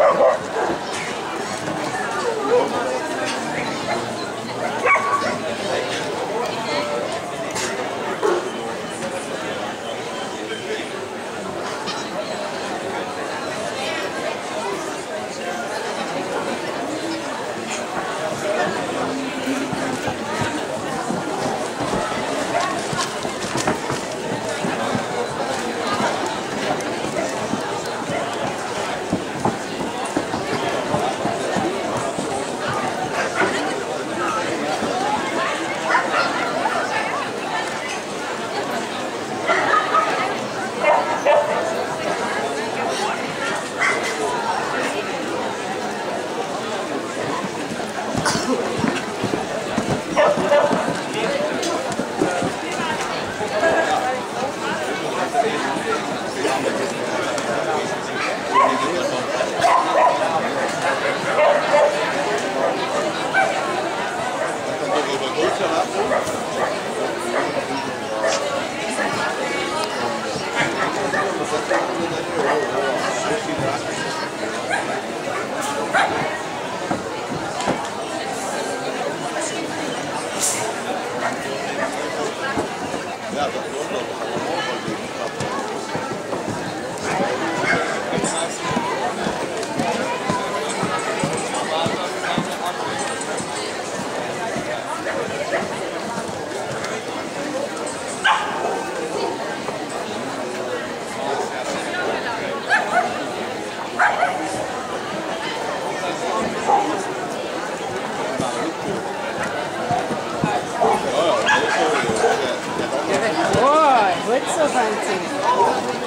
Oh, 这算子